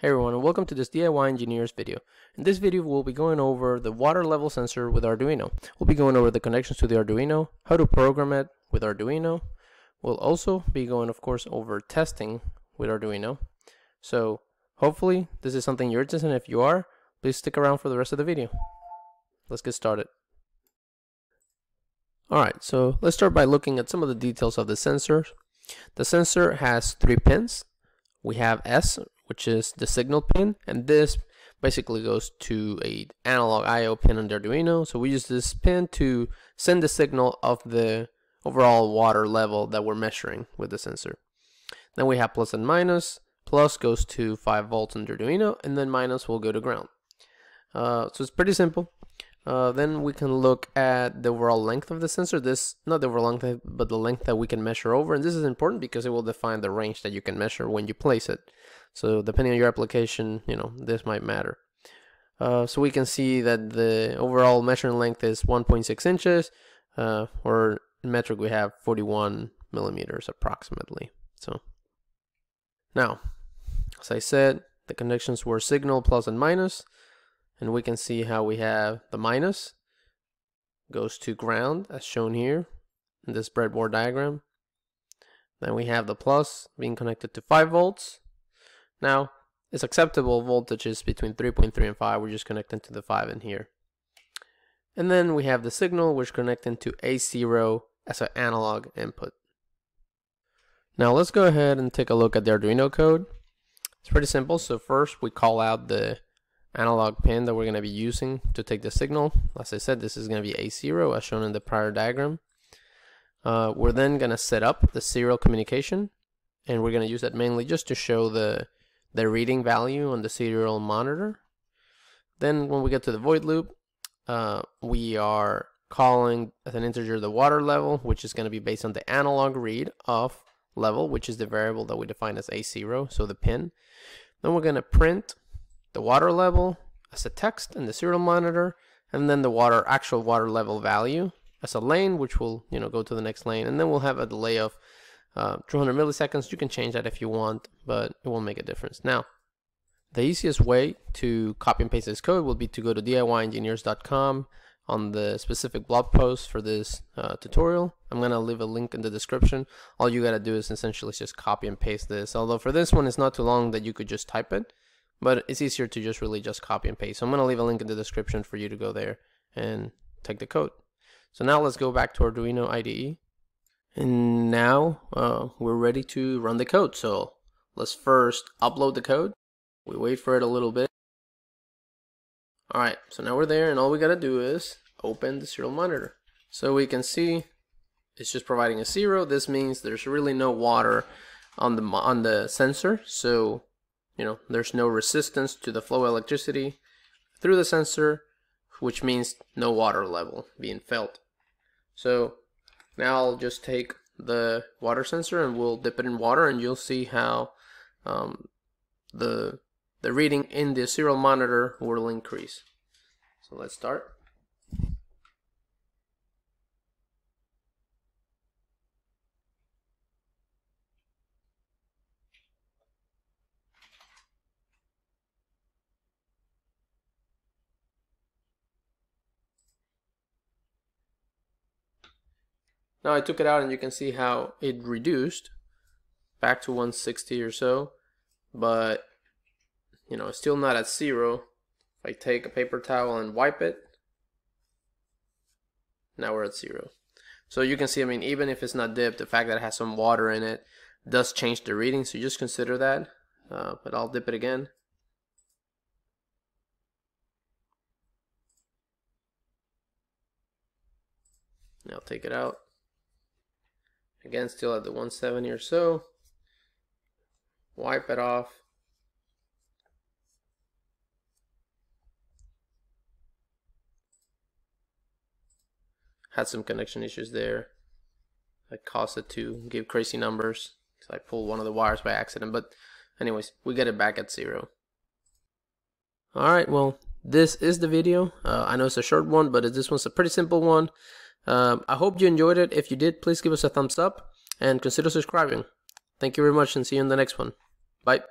Hey everyone and welcome to this DIY Engineers video. In this video we'll be going over the water level sensor with Arduino. We'll be going over the connections to the Arduino, how to program it with Arduino. We'll also be going of course over testing with Arduino. So hopefully this is something you're interested in. If you are, please stick around for the rest of the video. Let's get started. Alright, so let's start by looking at some of the details of the sensor. The sensor has three pins. We have S, which is the signal pin, and this basically goes to a analog I/O pin on the Arduino. So we use this pin to send the signal of the overall water level that we're measuring with the sensor. Then we have plus and minus. Plus goes to 5 volts on the Arduino, and then minus will go to ground. Uh, so it's pretty simple. Uh, then we can look at the overall length of the sensor. This, not the overall length, but the length that we can measure over. And this is important because it will define the range that you can measure when you place it. So depending on your application, you know, this might matter. Uh, so we can see that the overall measuring length is 1.6 inches, uh, or in metric we have 41 millimeters approximately. So now, as I said, the connections were signal plus and minus, and we can see how we have the minus goes to ground as shown here in this breadboard diagram. Then we have the plus being connected to 5 volts now, it's acceptable voltages between 3.3 and 5. We're just connecting to the 5 in here. And then we have the signal, which connecting to A0 as an analog input. Now let's go ahead and take a look at the Arduino code. It's pretty simple. So first we call out the analog pin that we're going to be using to take the signal. As I said, this is going to be A0 as shown in the prior diagram. Uh, we're then going to set up the serial communication and we're going to use that mainly just to show the the reading value on the serial monitor. Then when we get to the void loop, uh, we are calling as an integer the water level, which is going to be based on the analog read of level, which is the variable that we define as A0, so the pin. Then we're going to print the water level as a text in the serial monitor, and then the water actual water level value as a lane, which will you know go to the next lane, and then we'll have a delay of uh, 200 milliseconds. You can change that if you want, but it won't make a difference. Now, the easiest way to copy and paste this code will be to go to DIYengineers.com on the specific blog post for this uh, tutorial. I'm going to leave a link in the description. All you got to do is essentially just copy and paste this. Although for this one, it's not too long that you could just type it, but it's easier to just really just copy and paste. So I'm going to leave a link in the description for you to go there and take the code. So now let's go back to Arduino IDE. And now uh, we're ready to run the code. So let's first upload the code. We wait for it a little bit. Alright, so now we're there and all we gotta do is open the serial monitor. So we can see it's just providing a zero. This means there's really no water on the on the sensor. So, you know, there's no resistance to the flow electricity through the sensor, which means no water level being felt. So now I'll just take the water sensor and we'll dip it in water and you'll see how um, the the reading in the serial monitor will increase. So let's start. Now I took it out and you can see how it reduced back to 160 or so, but you know, still not at zero. If I take a paper towel and wipe it, now we're at zero. So you can see, I mean, even if it's not dipped, the fact that it has some water in it does change the reading, so just consider that. Uh, but I'll dip it again. Now take it out. Again, still at the 170 or so. Wipe it off. Had some connection issues there. I caused it to give crazy numbers. So I pulled one of the wires by accident. But anyways, we get it back at zero. Alright, well, this is the video. Uh, I know it's a short one, but this one's a pretty simple one. Um, I hope you enjoyed it. If you did, please give us a thumbs up and consider subscribing. Thank you very much and see you in the next one. Bye.